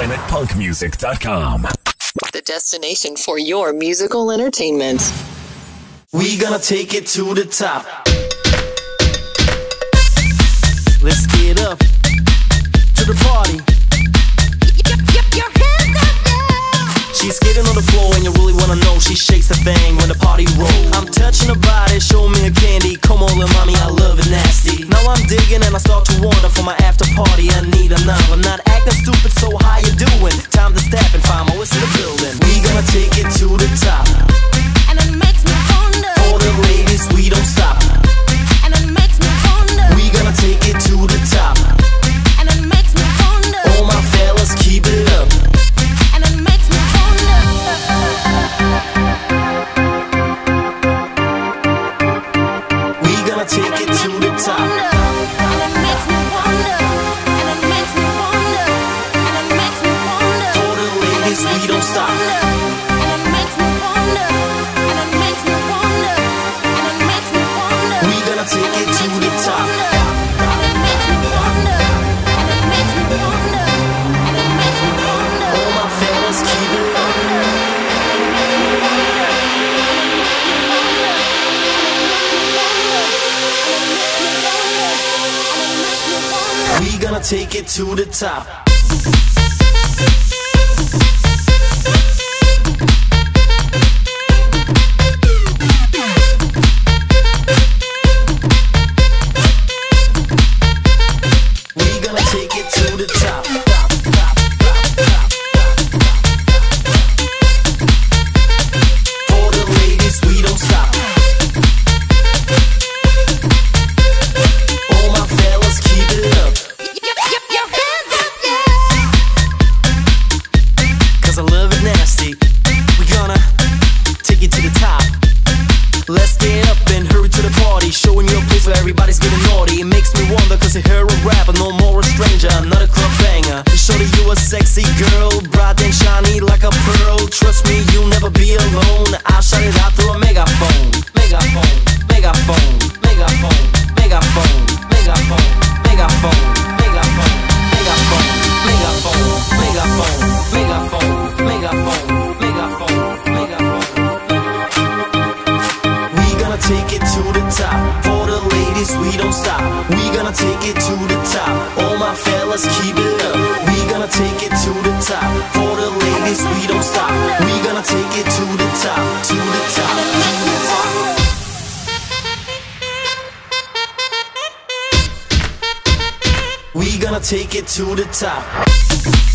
PlanetPunkMusic.com. The destination for your musical entertainment. We gonna take it to the top. Let's get up to the party. She's skating on the floor and you really wanna know She shakes the thing when the party rolls I'm touching her body, show me a candy I'm and I start to wonder For my after party, I need another Not acting stupid, so how you doing? Time to step and find my way to the building We gonna take it to the top And it makes me wonder. For the ladies, we don't stop And it makes me wonder. We gonna take it to the top And it makes me wonder. All my fellas, keep it up And it makes me wonder. We gonna take it to the top gonna take it to the top Let's get up and hurry to the party. Showing you a place where everybody's getting naughty. It makes me wonder cause you hear a rapper No more a stranger, not a club banger. Shorty you a sexy girl Bright and shiny like a pearl. Trust me, you'll never be alone. I'll fellas, keep it up. We gonna take it to the top. For the ladies, we don't stop. We gonna take it to the top, to the top, to the top. We gonna take it to the top.